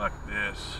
like this.